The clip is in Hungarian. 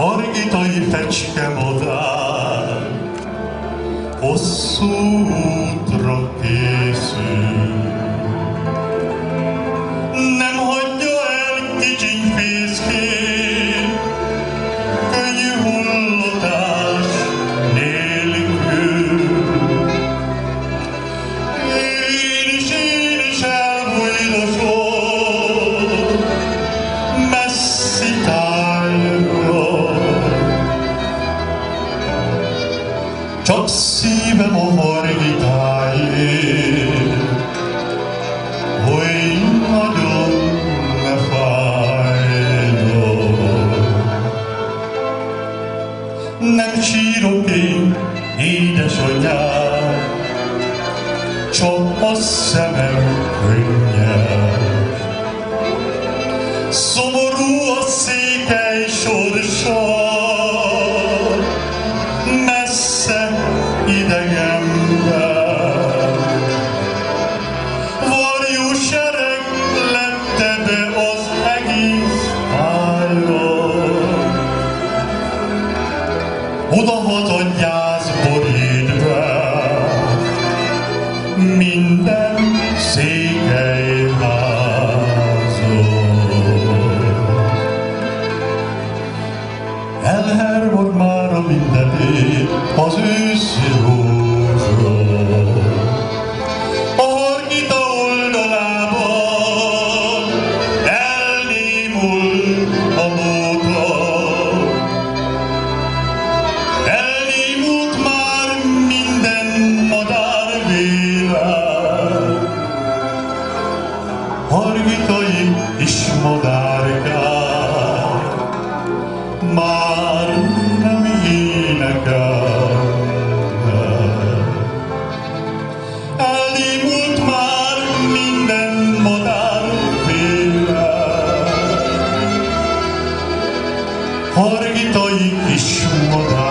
Hargitai fecske madár, hosszú útra készül. Nem hagyja el kicsiny fészkén, Csak szívem a margitájé, hogy nagyon ne fájjon. Nem sírok én, édesanyám, csak a szemem könnyed. Szomorú a székely sorsa, Elhervad már a mindenét az őszi rózsa. A hargita oldalában elnémul a móka. Elnémult már minden madár világ. Hargitai világ. Hargitai kis madár